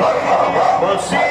Vamos, vamos, Você